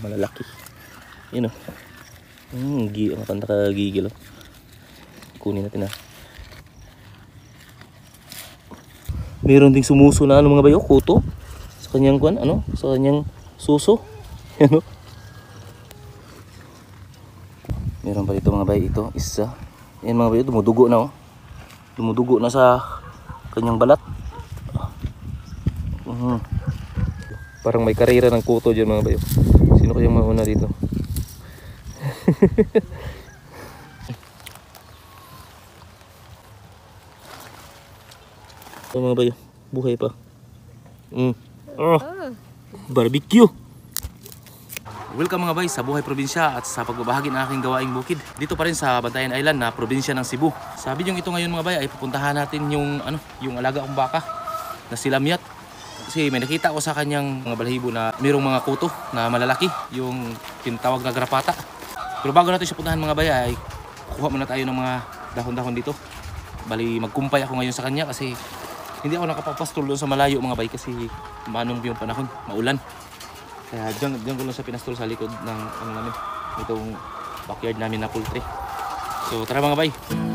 malalaki. Yun o. Hmm, gi ang kanta kagigil o. Kunin natin ha. Meron ding sumuso na ano mga bayo, kuto. Sa kanyang kwan, ano? Sa kanyang suso. Yan o. Meron pa dito mga bayo, ito, isa. Yan mga bayo, dumudugo na oh. Dumudugo na sa kanyang balat. Mhm. Parang may karera ng kuto dyan mga bayo. Sino kayang mauna dito? Ito mga bayo, buhay pa. Mm. Oh, barbecue! Welcome mga bay sa Buhay Probinsya at sa pagbabahagi ng aking gawaing bukid. Dito pa rin sa Bantayan Island na probinsya ng Cebu. Sabi niyo ito ngayon mga bay ay pupuntahan natin yung ano, yung alaga kong baka na sila Miat. Kasi may nakita ko sa kanyang mga balahibo na mayroong mga kuto na malalaki, yung tinatawag na grapata. Pero bago natin siya puntahan mga bay ay kuha muna tayo ng mga dahon-dahon dito. Bali magkumpay ako ngayon sa kanya kasi hindi ako nakapapastol doon sa malayo mga bay kasi manong yung panahon, maulan. Kaya dyan, dyan ko lang sa pinastol sa likod ng ano namin, itong backyard namin na poultry. So tara mga bay. Lagi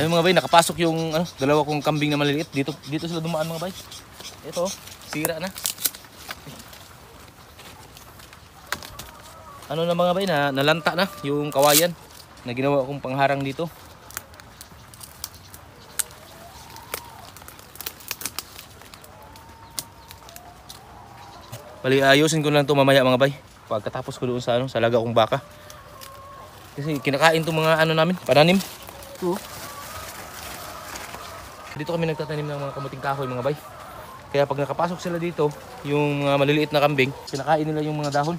Ayun mga bay, nakapasok yung ano, dalawa kong kambing na maliliit. Dito dito sila dumaan mga bay. Ito, oh, sira na. Ano na mga bay na nalanta na yung kawayan na ginawa kong pangharang dito. Bali ayusin ko lang to mamaya mga bay. Pagkatapos ko doon sa ano, sa laga kong baka. Kasi kinakain to mga ano namin, pananim. Ito. Dito kami nagtatanim ng mga kamuting kahoy mga bay. Kaya pag nakapasok sila dito, yung mga maliliit na kambing, pinakain nila yung mga dahon.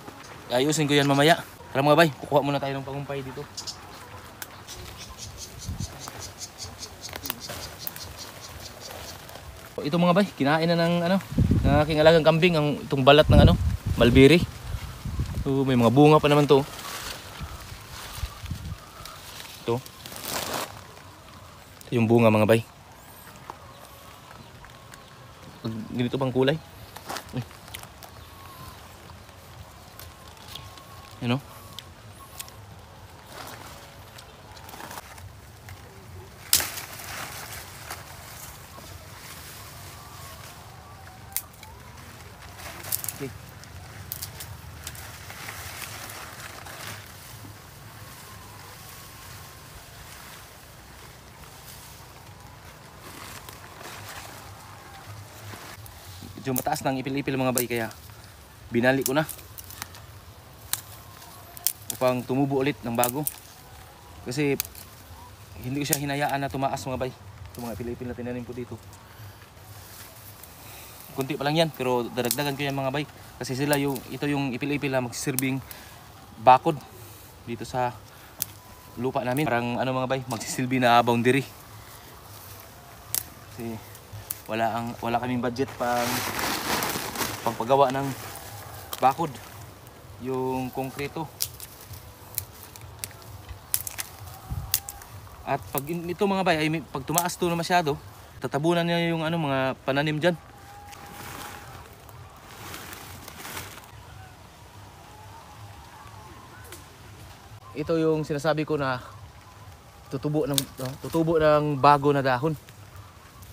Ayusin ko yan mamaya. Tara mga bay, kukuha muna tayo ng pangumpay dito. Ito mga bay, kinain na ng ano, ng aking alagang kambing ang itong balat ng ano, malbiri. So, may mga bunga pa naman to. Ito. Ito yung bunga mga bay. Pag ganito bang kulay? Uy. Yan o. medyo mataas ng ipil-ipil mga bay kaya binali ko na. Upang tumubo ulit ng bago. Kasi hindi ko siya hinayaan na tumaas mga bay. Itong mga ipil-ipil na tinanim ko dito. Kunti pa lang yan pero daragdagan ko yan mga bay. Kasi sila yung ito yung ipil-ipil na magsisilbing bakod dito sa lupa namin. Parang ano mga bay magsisilbi na boundary. Kasi wala ang wala kaming budget pang pagpagawa ng bakod. Yung konkreto. At pag ito mga bay ay pag tumaas to na masyado tatabunan niya yung ano mga pananim diyan ito yung sinasabi ko na tutubo ng tutubo ng bago na dahon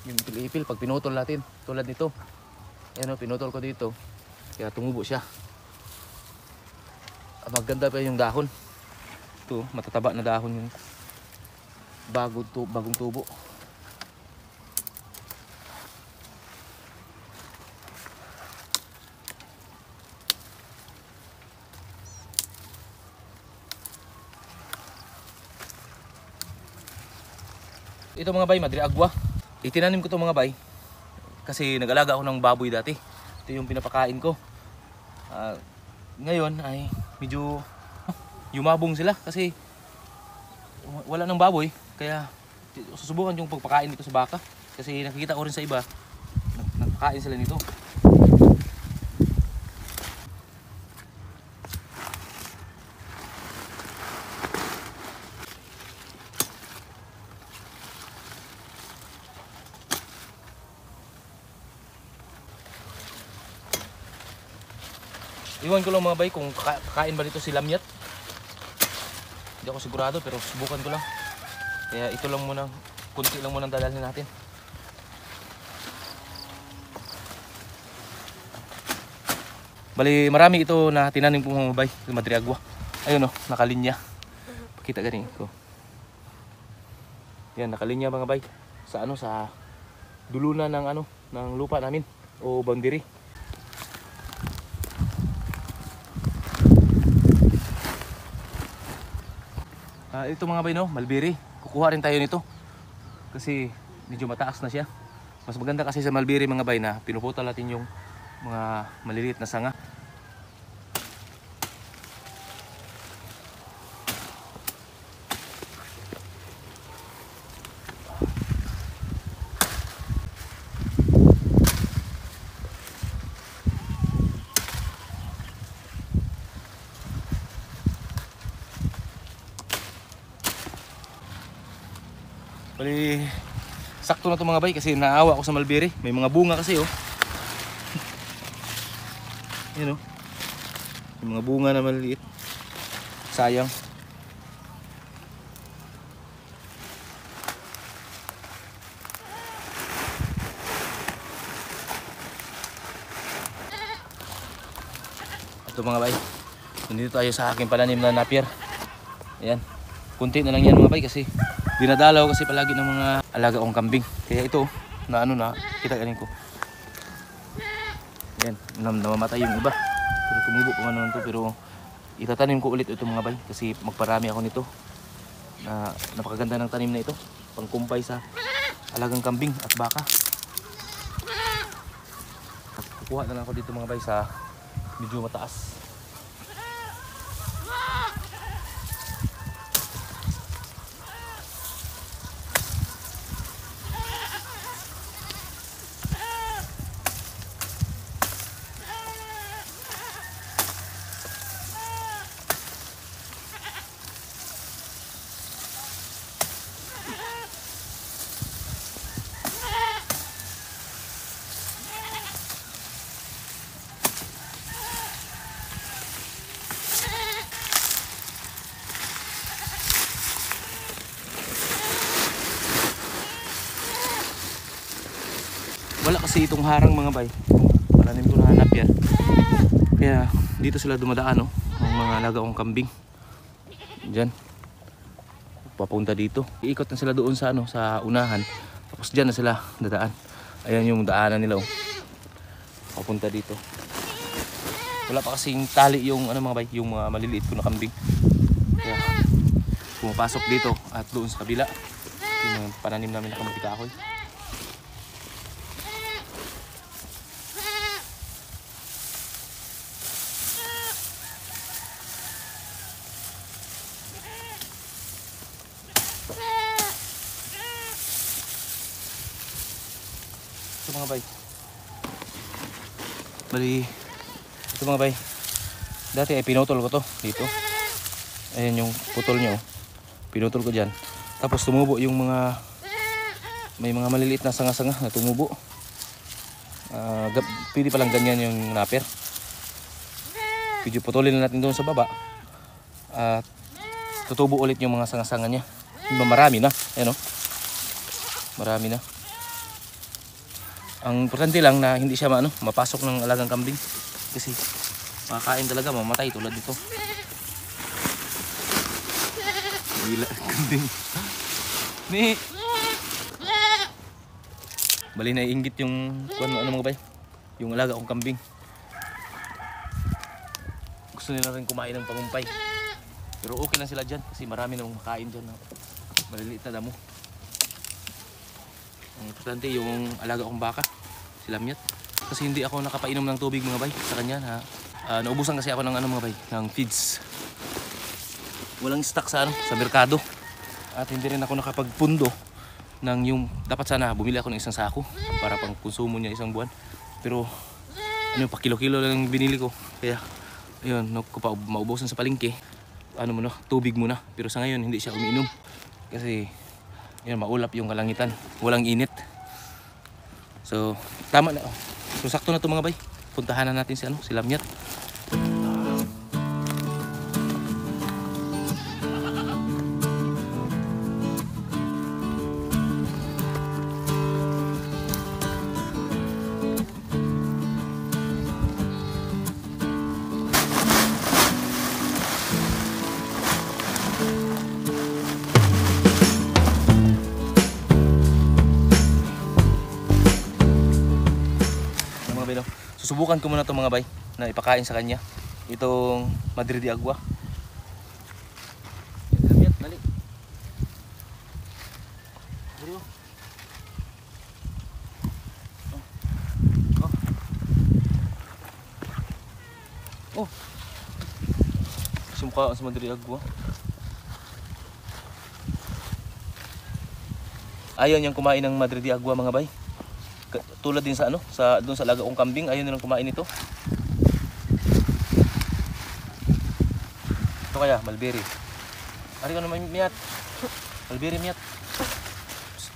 yung pilipil pag pinutol natin tulad nito. Ayan pinutol ko dito. Kaya tumubo siya. Ah, maganda pa yung dahon. Ito matataba na dahon yung bago tu bagong tubo. Ito mga bay madre agwa Itinanim ko to mga bay kasi nag-alaga ako ng baboy dati. Ito yung pinapakain ko. Ah, ngayon ay medyo yumabong sila kasi wala ng baboy kaya susubukan yung pagpakain dito sa baka kasi nakikita ko rin sa iba nag- nagpakain sila nito. Iwan ko lang mga bay kung kaka- kakain ba dito si Lamyat. Hindi ako sigurado pero subukan ko lang. Kaya ito lang muna, kunti lang muna ang dadalhin natin. Bali, marami ito na tinanim kong mga bay, sa Madriagua. Ayun oh, nakalinya. Pakita ganin ko. Yan, nakalinya mga bay. Sa ano, sa dulunan ng ano, ng lupa namin o boundary. Ah, ito mga bay no, Malbiri. Kukuha rin tayo nito. Kasi medyo mataas na siya. Mas maganda kasi sa Malbiri mga bay na pinuputal natin yung mga maliliit na sanga. Bali, sakto na to mga bay kasi naawa ako sa Malbiri. May mga bunga kasi oh. Yan oh. May mga bunga na maliliit. Sayang. Ito mga bay. Nandito tayo sa aking pananim na napier. Ayan. Kunti na lang yan mga bay kasi dinadalaw kasi palagi ng mga alaga kong kambing. Kaya ito, na ano na, kita ganin ko. Yan, nam namamatay yung iba. Pero tumubo pa man to pero itatanim ko ulit ito mga bay kasi magparami ako nito. Na napakaganda ng tanim na ito. Pangkumpay sa alagang kambing at baka. At kukuha na lang ako dito mga bay sa medyo mataas. Kasi itong harang mga bay. Malalim ko na hanap yan. Kaya dito sila dumadaan no. Ang mga alaga kong kambing. Diyan. Papunta dito. Iikot na sila doon sa ano sa unahan. Tapos diyan na sila dadaan. Ayan yung daanan nila oh. Papunta dito. Wala pa kasing tali yung ano mga bay, yung mga maliliit ko na kambing. Kaya pumapasok dito at doon sa kabila. Yung pananim namin na kamuti kahoy. Ito mga bay. Bali, ito mga bay. Dati ay pinutol ko to dito. Ayan yung putol nyo. Pinutol ko dyan. Tapos tumubo yung mga may mga maliliit na sanga-sanga na tumubo. Ah, gab- pwede palang ganyan yung napper. Medyo putulin na natin doon sa baba. At tutubo ulit yung mga sanga-sanga niya. Marami na. Ayan o. Marami na. Ang importante lang na hindi siya maano, mapasok ng alagang kambing. Kasi makakain talaga, mamatay tulad nito. Gila, kambing. Ni. Bali na inggit yung kuan ano mga bay. Yung alaga kong kambing. Gusto nila rin kumain ng pangumpay. Pero okay lang sila dyan kasi marami namang makain dyan na maliliit na damo. Ang importante yung alaga kong baka, si Lamyat. Kasi hindi ako nakapainom ng tubig mga bay sa kanya. Ha? Ah, naubusan kasi ako ng ano mga bay, ng feeds. Walang stock sa ano, sa merkado. At hindi rin ako nakapagpundo ng yung dapat sana bumili ako ng isang sako para pang konsumo niya isang buwan. Pero ano pa kilo-kilo lang binili ko. Kaya ayun, no, ko pa maubusan sa palengke. Ano mo no, tubig muna. Pero sa ngayon hindi siya umiinom. Kasi yun, maulap yung kalangitan. Walang init. So, tama na. So, sakto na to mga bay. Puntahan na natin si ano, si Lamyat. No? Susubukan ko muna to mga bay na ipakain sa kanya. Itong Madrid de Agua. Oh. Oh. Sumukha sa Madrid Agua. Ayaw niyang kumain ng Madrid Agua mga bay. Tulad din sa ano, sa doon sa laga kong kambing, ayaw nilang kumain ito. Ito kaya, mulberry. Ari ka naman miyat. Mulberry miyat. Psst,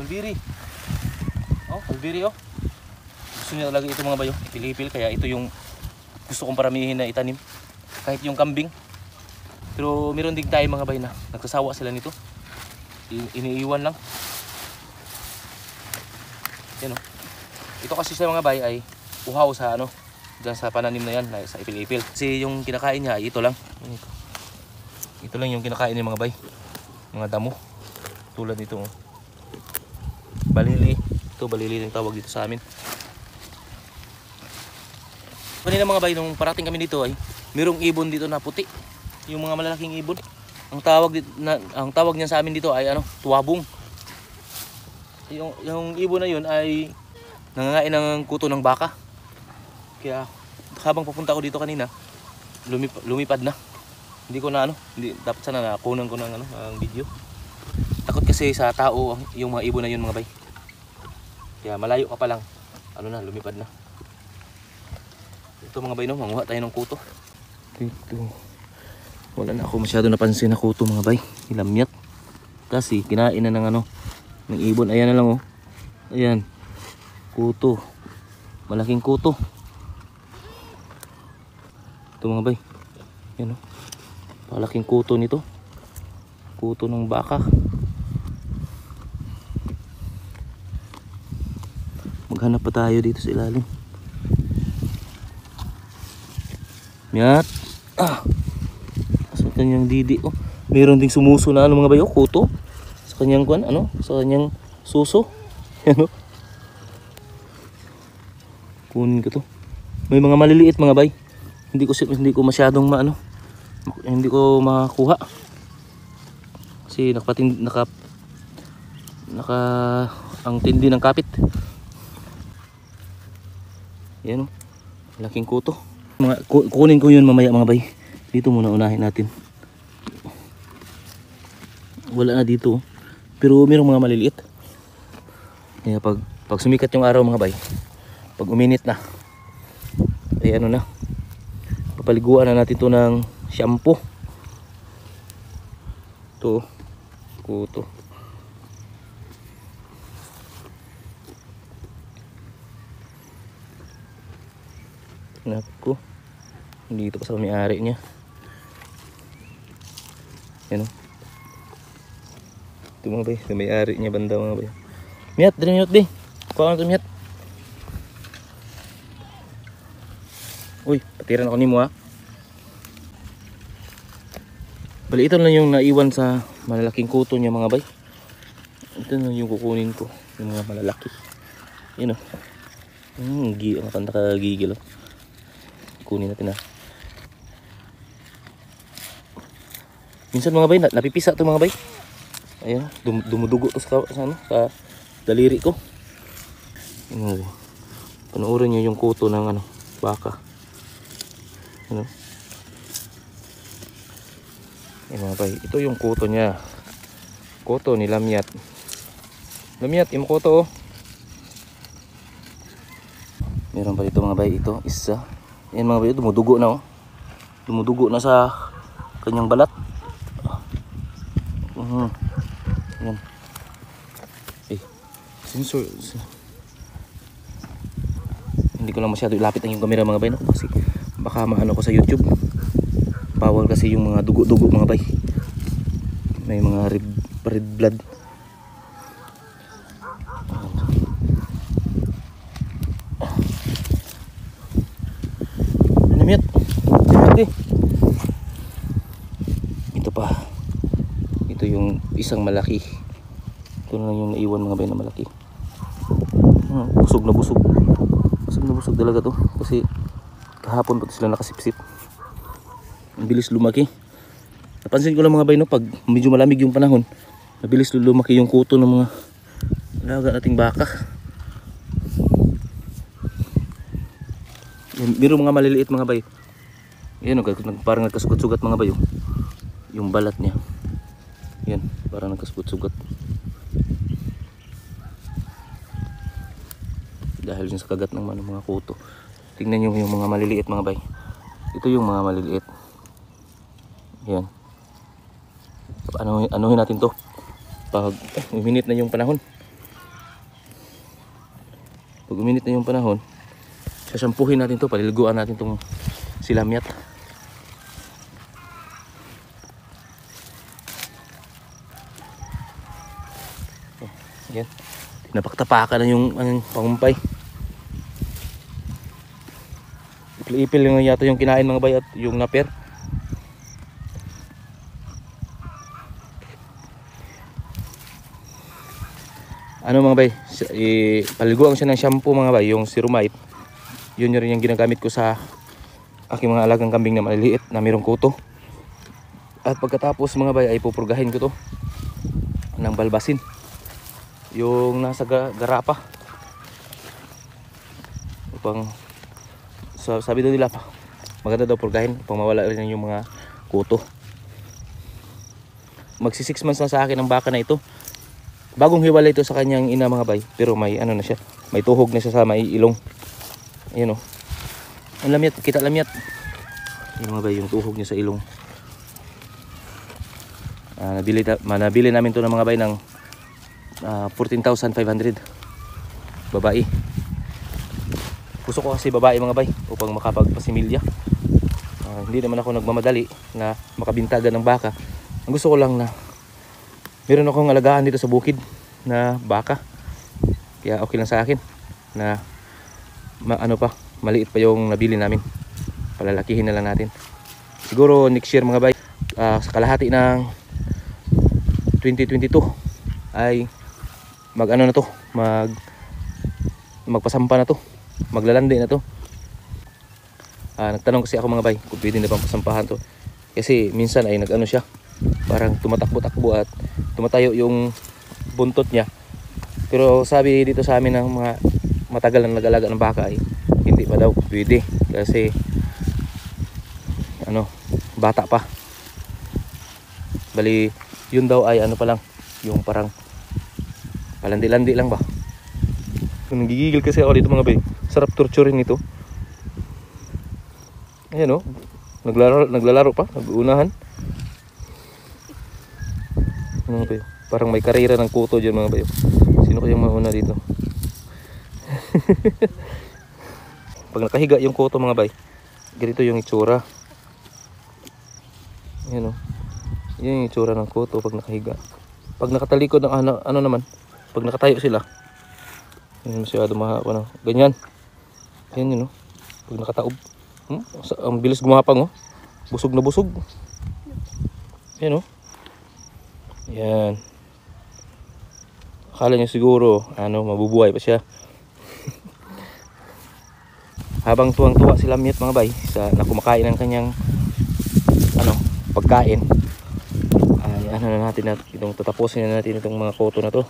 Mulberry. Oh, mulberry oh. Gusto niya talaga ito mga bayo, ipilipil kaya ito yung gusto kong paramihin na itanim. Kahit yung kambing. Pero meron din tayo mga bay na nagsasawa sila nito. Iniiwan lang. Yan o. Ito kasi sa mga bay ay uhaw sa ano, dyan sa pananim na yan, sa ipil-ipil. Kasi yung kinakain niya ay ito lang. Ito. lang yung kinakain ng mga bay. Mga damo. Tulad nito. oh. Balili. Ito balili yung tawag dito sa amin. Kanina mga bay, nung parating kami dito ay merong ibon dito na puti. Yung mga malalaking ibon. Ang tawag dito, na, ang tawag niya sa amin dito ay ano, tuwabong yung, yung ibon na yun ay nangangain ng kuto ng baka. Kaya habang papunta ko dito kanina, lumip, lumipad na. Hindi ko na ano, hindi, dapat sana nakunan ko ng ano, ang video. Takot kasi sa tao yung mga ibon na yun mga bay. Kaya malayo ka pa lang, ano na, lumipad na. Ito mga bay no, manguha tayo ng kuto. Dito. Wala na ako masyado napansin na kuto mga bay. Ilamyat. Kasi kinain na ng ano, ng ibon. Ayan na lang oh. Ayan. Kuto. Malaking kuto. Ito mga bay. Ayan oh. Malaking kuto nito. Kuto ng baka. Maghanap pa tayo dito sa ilalim. Miyat. Ah. Sa kanyang didi oh. Meron ding sumuso na ano mga bayo, kuto sa kanyang kuan ano sa kanyang suso ano kunin ko to. May mga maliliit mga bay. Hindi ko hindi ko masyadong maano hindi ko makakuha kasi nakapatin naka naka ang tindi ng kapit. Yan o laking kuto. Mga ku- kunin ko yun mamaya mga bay. Dito muna unahin natin. Wala na dito oh. pero mayroong mga maliliit. Kaya pag pag sumikat yung araw mga bay pag uminit na ay ano na papaliguan na natin to ng shampoo to kuto Naku. Dito pa sa may-ari niya. Yan o. Ito mga bay, may-ari niya banda mga bay. Miat, dali miat bay. Kuha ka na ito miat. Patiran ako ni mo ha. Bali, ito lang yung naiwan sa malalaking kuto niya mga bay. Ito na yung kukunin ko. Yung mga malalaki. Yun o. Hmm, gi ang tanda kagigil o. Kunin natin ha. Minsan mga bay, na- napipisa to mga bay. Ayan, dum dumudugo to sa, sa, ano, sa daliri ko. Ano, panoorin nyo yung kuto ng ano, baka. Ano? Yan mga bay, ito yung kuto niya. Kuto ni Lamyat. Lamyat, imo kuto oh. Meron pa dito mga bay, ito, isa. Yan mga bay, dumudugo na oh. Dumudugo na sa kanyang balat. Mhm. Yan. Eh, sensor. Hindi ko lang masyado ilapit ang yung camera mga bay no? kasi baka maano ko sa YouTube. Bawal kasi yung mga dugo-dugo mga bay. May mga red, red blood. Ano miyat? Ano eh? Ito pa. Ito yung isang malaki. Ito na yung naiwan mga bay na malaki. Hmm, busog na busog. Busog na busog talaga to. Kasi kahapon pa to sila nakasipsip. Ang bilis lumaki. Napansin ko lang mga bay no, pag medyo malamig yung panahon, mabilis lumaki yung kuto ng mga alaga nating baka. Biro mga maliliit mga bay. Yan o, nag- parang nagkasugat-sugat mga bay. oh. Yung balat niya. Yan, parang nagkasugat-sugat. Dahil yun sa kagat ng mga kuto. Tingnan nyo yung mga maliliit mga bay. Ito yung mga maliliit. Yan. Ano, anuhin natin to. Pag eh, uminit na yung panahon. Pag uminit na yung panahon, sasampuhin natin to, paliliguan natin tong silamyat. Oh, Yan. Napaktapakan na yung ang pangumpay. Ipil-ipil lang yata yung kinain mga bay at yung naper. Ano mga bay, si- i- paliguan siya ng shampoo mga bay, yung Sirumite. Yun yun rin yung ginagamit ko sa aking mga alagang kambing na maliliit na mayroong kuto. At pagkatapos mga bay ay pupurgahin ko to ng balbasin. Yung nasa ga- garapa. Upang sa sabi daw nila maganda daw purgahin upang mawala rin yung mga kuto. Magsi 6 months na sa akin ang baka na ito. Bagong hiwalay ito sa kanyang ina mga bay. Pero may ano na siya. May tuhog na siya sa may ilong. Ayan o. Ang lamyat. Kita lamyat. Yung mga bay. Yung tuhog niya sa ilong. Ah, nabili, nabili namin to ng mga bay ng ah, 14,500. Babae. Gusto ko kasi babae mga bay. Upang makapagpasimilya. Ah, hindi naman ako nagmamadali na makabintagan ng baka. Ang gusto ko lang na meron akong alagaan dito sa bukid na baka. Kaya okay lang sa akin na ma- ano pa, maliit pa yung nabili namin. Palalakihin na lang natin. Siguro next year mga bay, ah, sa kalahati ng 2022 ay mag ano na to, mag magpasampa na to, maglalandi na to. Ah, nagtanong kasi ako mga bay kung pwede na bang pasampahan to. Kasi minsan ay nag-ano siya, parang tumatakbo-takbo at tumatayo yung buntot niya. Pero sabi dito sa amin ng mga matagal na nag-alaga ng baka ay hindi pa daw pwede kasi ano, bata pa. Bali, yun daw ay ano pa lang, yung parang palandi-landi lang ba. Nagigigil kasi ako dito mga bay. Sarap torturein ito. Ayan o, naglalaro, naglalaro pa, nag-uunahan. Mga bayo. Parang may karera ng kuto dyan mga bayo. Sino kayang mauna dito? Pag nakahiga yung kuto mga bay, ganito yung itsura. Ayan o. Yan yung itsura ng kuto pag nakahiga. Pag nakatalikod ng ano, ano naman, pag nakatayo sila, hindi masyado mahaba na. Ganyan. Yan yun o. Pag nakataob. Hmm? Ang bilis gumapang oh. Busog na busog. Yan oh. Yan. Akala niya siguro, ano, mabubuhay pa siya. Habang tuwang-tuwa si Lamyat mga bay, sa na kumakain ng kanyang ano, pagkain. Ay, ano na natin na itong tatapusin na natin itong mga koto na to.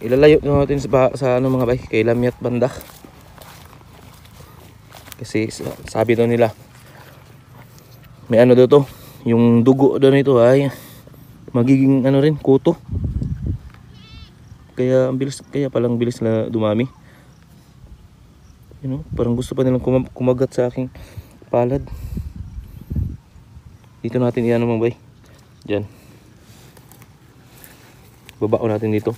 Ilalayo na natin sa, sa ano mga bay, kay Lamyat Banda. Kasi sa- sabi daw nila, may ano daw to, yung dugo daw nito ay magiging ano rin, kuto. Kaya ang bilis, kaya palang bilis na dumami. You know, parang gusto pa nilang kumag- kumagat sa aking palad. Dito natin iyan mga bay. Diyan. Babao natin dito.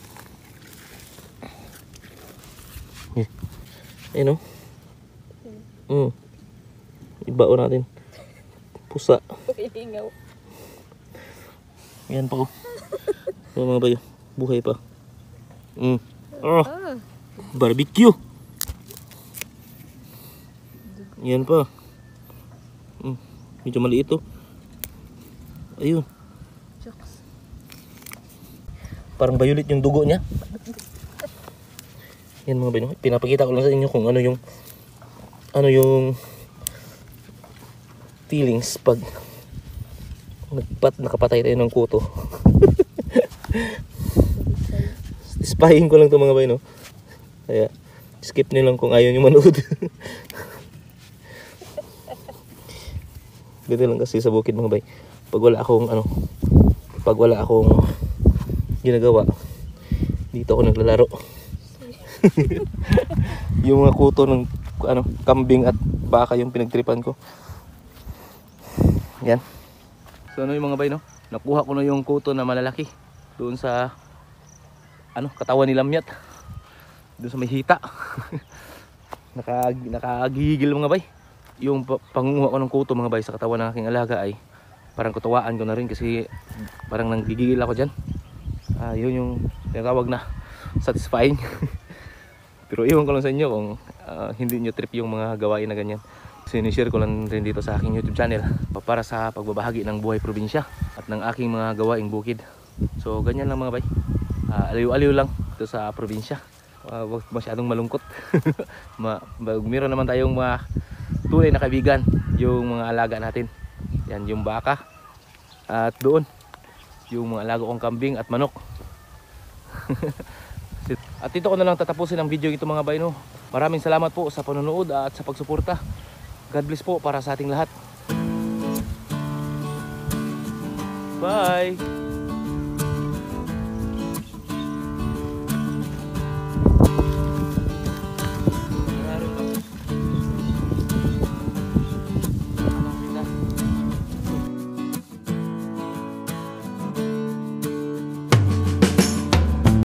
Eh, Ayun o. Mm. Ibao natin. Pusa. Ilingaw. Yan pa ko. Yung mga bayo. Buhay pa. Mm. Oh, Ah, barbecue. Yan pa. Mm. Medyo maliit to. Ayun. jokes. Parang violet yung dugo niya. Yan mga bayo. Pinapakita ko lang sa inyo kung ano yung ano yung feelings pag nagpat nakapatay tayo ng kuto. Spying ko lang to mga bay, no? Kaya, skip nyo lang kung ayaw nyo manood. Ganito lang kasi sa bukid mga bay. Pag wala akong, ano, pag wala akong ginagawa, dito ako naglalaro. yung mga kuto ng, ano, kambing at baka yung pinagtripan ko. Yan. So ano yung mga bay, no? Nakuha ko na yung kuto na malalaki doon sa ano, katawan ni Lamyat. Doon sa may hita. Naka, nakagigil mga bay. Yung pa- pangunguha ko ng kuto mga bay sa katawan ng aking alaga ay parang kutuwaan ko na rin kasi parang nanggigigil ako dyan. Ah, yun yung tinatawag na satisfying. Pero iwan ko lang sa inyo kung ah, hindi nyo trip yung mga gawain na ganyan. Sinishare ko lang rin dito sa aking YouTube channel pa- para sa pagbabahagi ng buhay probinsya at ng aking mga gawaing bukid. So ganyan lang mga bay. Ah, aliw-aliw lang dito sa probinsya. Wag masyadong malungkot. Meron naman tayong mga tunay na kaibigan, yung mga alaga natin. Yan yung baka. At doon, yung mga alaga kong kambing at manok. at dito ko na lang tatapusin ang video ito mga bay no. Maraming salamat po sa panonood at sa pagsuporta. God bless po para sa ating lahat. Bye!